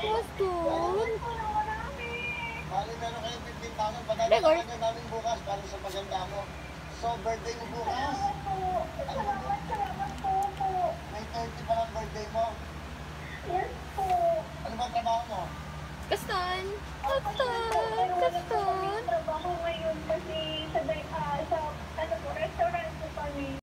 Gaston. Bali, meron kayo 15,000. Padala Record. namin bukas para sa maganda mo. So, birthday mo bukas. Ano ba? May 30 pa lang birthday mo. Ano ba ang trabaho mo? Gaston.